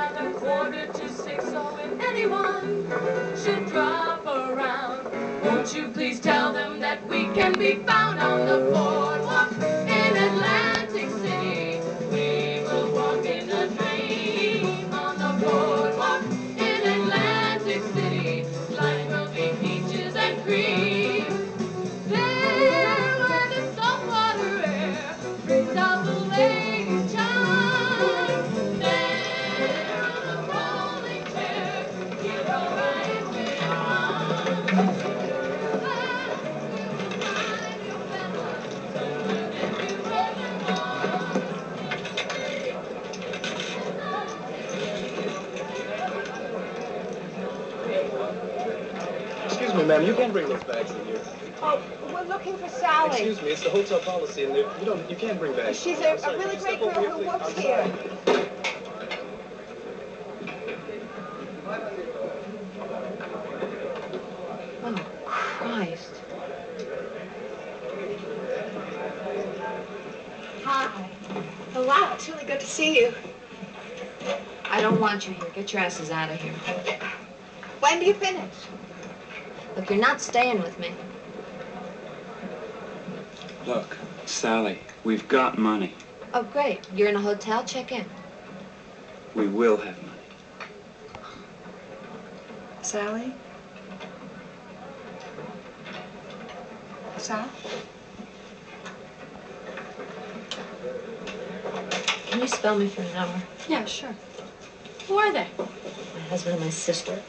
at a quarter to six. So if anyone should drop around, won't you please tell them that we can be found on the Excuse me, ma'am, you can't bring those bags in here. Oh, we're looking for Sally. Excuse me, it's the hotel policy, and you don't, you can't bring bags. She's a, a really great girl who works here. Oh, Christ. Hi. Oh, wow, it's really good to see you. I don't want you here. Get your asses out of here. When do you finish? Look, you're not staying with me. Look, Sally, we've got money. Oh, great. You're in a hotel? Check in. We will have money. Sally? Sal? Can you spell me for an hour? Yeah, sure. Who are they? My husband and my sister.